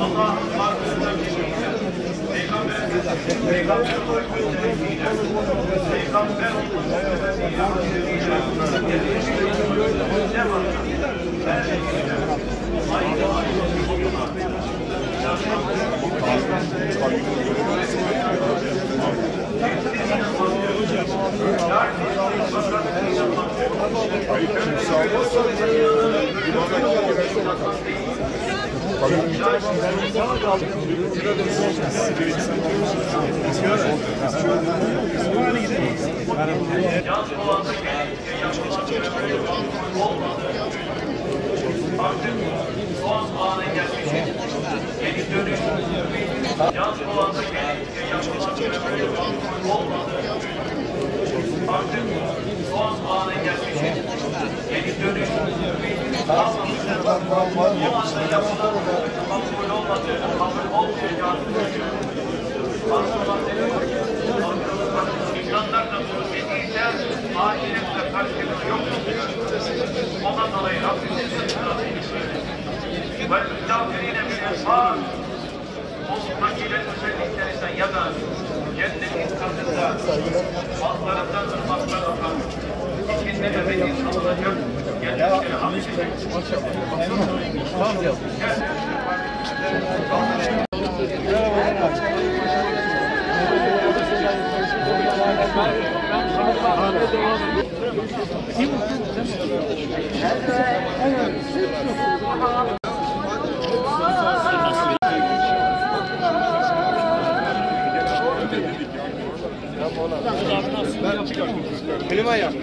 Allah'ın markasından geçmişler. Peygamber'in Peygamber'in koyduğu tevkiyle, Peygamber'in koyduğu tevkiyle, ne var? Her şeyle, ayrı ayrı bir yoluna, yaşam Yalnız bu İnsanlarla cennetin katında altlarından ırmaklar akan içinde ebedi kalınacak cennetlere hak edecek. Klima yap.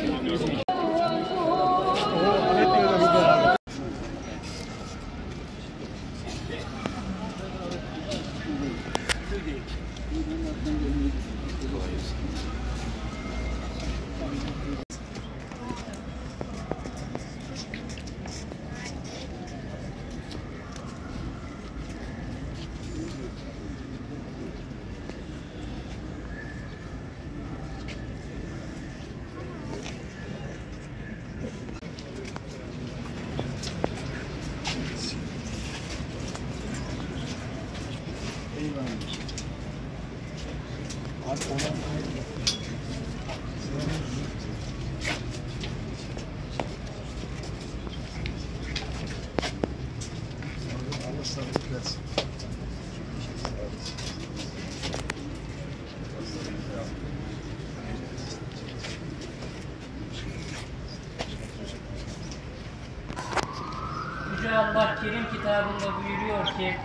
Allah Kerim kitabında buyuruyor ki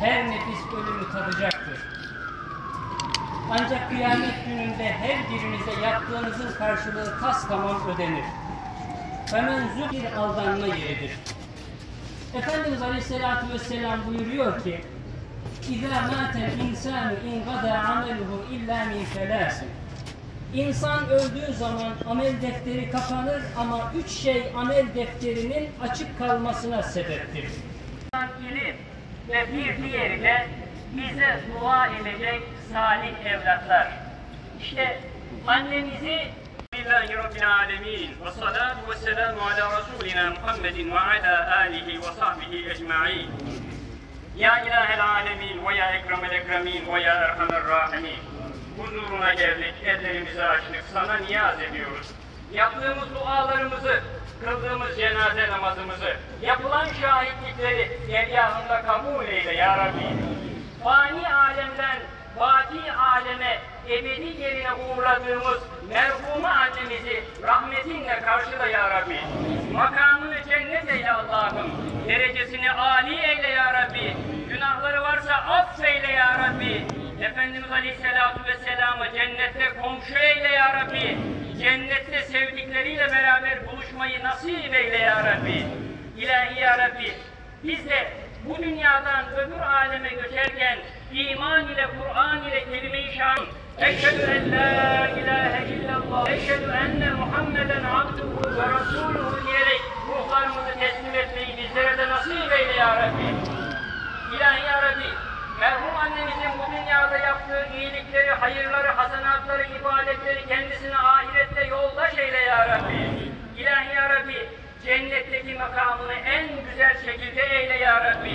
her nefis ölümü tadacaktır. Ancak kıyamet gününde her birinize yaptığınızın karşılığı tas tamam ödenir. Hemen bir aldanma yeridir. Efendimiz Aleyhisselatü Vesselam buyuruyor ki اِذَا مَاتَ الْاِنْسَانُ اِنْ غَدَى عَمَلُهُ اِلَّا مِنْ ثَلَاسٍ İnsan öldüğü zaman amel defteri kapanır ama üç şey amel defterinin açık kalmasına sebeptir. İlim ve bir diğeri de bize dua edecek salih evlatlar. İşte annemizi Lillahi Rabbil Alemin ve salatu ve selamu ala Resulina Muhammedin ve ala alihi ve sahbihi ecma'in. Ya ilahel alemin ve ya ekremel ekremin ve ya erhamer rahimin. Huzuruna geldik, ellerimizi açtık, sana niyaz ediyoruz. Yaptığımız dualarımızı, kıldığımız cenaze namazımızı, yapılan şahitlikleri dergahında kabul eyle ya Rabbi. Fani alemden baki aleme, ebedi yerine uğurladığımız merhumu annemizi rahmetinle karşıla ya Rabbi. Makamını cennet eyle Allah'ım. Derecesini âli eyle ya Rabbi. Günahları varsa affeyle ya Rabbi. Efendimiz Aleyhisselatü Vesselam'ı cennette komşu eyle ya Rabbi. Cennette sevdikleriyle beraber buluşmayı nasip eyle ya Rabbi. İlahi ya Rabbi. Biz de bu dünyadan öbür aleme göçerken iman ile, Kur'an ile kelime-i şan Eşhedü en la ilahe illallah Eşhedü enne Muhammeden abduhu ve rasuluhu diyerek ruhlarımızı teslim etmeyi bizlere de nasip eyle ya Rabbi. İlahi ya Rabbi, merhum annemizin bu dünyada yaptığı iyilikleri, hayırları, hasenatları, ibadetleri kendisine ahirette yoldaş eyle ya Rabbi. İlahi ya Rabbi, cennetteki makamını en güzel şekilde eyle ya Rabbi.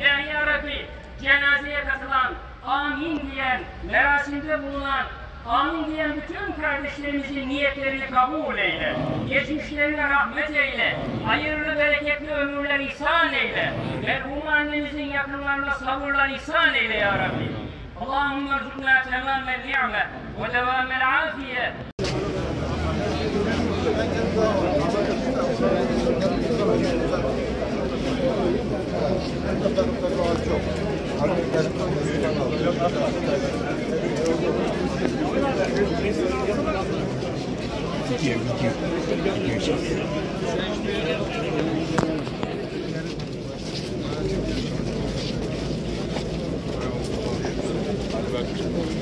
İlahi ya Rabbi, cenazeye katılan, amin diyen, merasimde bulunan, amin diyen bütün kardeşlerimizin niyetlerini kabul eyle. Geçmişlerine rahmet eyle. Hayırlı, bereketli ömürler ihsan eyle. Merhum annemizin yakınlarına sabırlar ihsan eyle ya Rabbi. Allahümme rızukna temamel ni'me ve devamel afiye. Hadi bak.